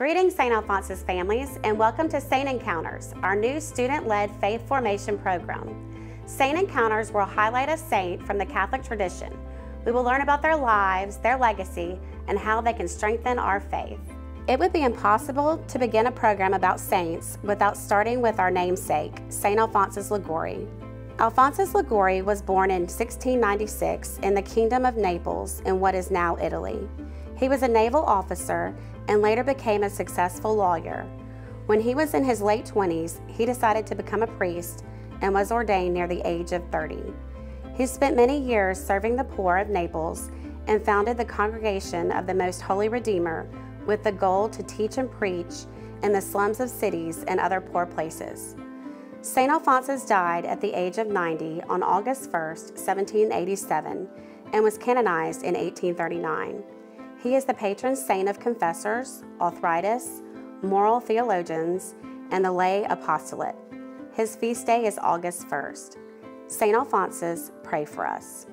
Greetings, St. Alphonsus families, and welcome to Saint Encounters, our new student-led faith formation program. Saint Encounters will highlight a saint from the Catholic tradition. We will learn about their lives, their legacy, and how they can strengthen our faith. It would be impossible to begin a program about saints without starting with our namesake, St. Alphonsus Liguori. Alphonsus Liguori was born in 1696 in the Kingdom of Naples in what is now Italy. He was a naval officer and later became a successful lawyer. When he was in his late 20s, he decided to become a priest and was ordained near the age of 30. He spent many years serving the poor of Naples and founded the Congregation of the Most Holy Redeemer with the goal to teach and preach in the slums of cities and other poor places. St. Alphonsus died at the age of 90 on August 1, 1787, and was canonized in 1839. He is the patron saint of confessors, arthritis, moral theologians, and the lay apostolate. His feast day is August 1st. St. Alphonsus, pray for us.